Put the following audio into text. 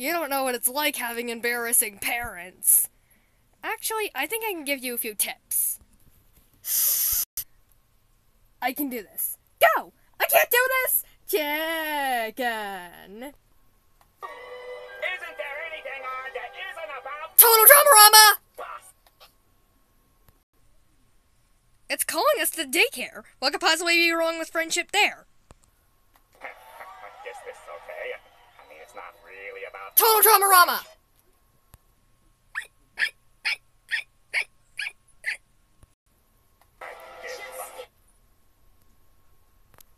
You don't know what it's like having embarrassing parents. Actually, I think I can give you a few tips. I can do this. Go! I can't do this! Chicken! Isn't there anything on that isn't about Total Dramarama! It's calling us to daycare. What could possibly be wrong with friendship there? About. Total Dramarama!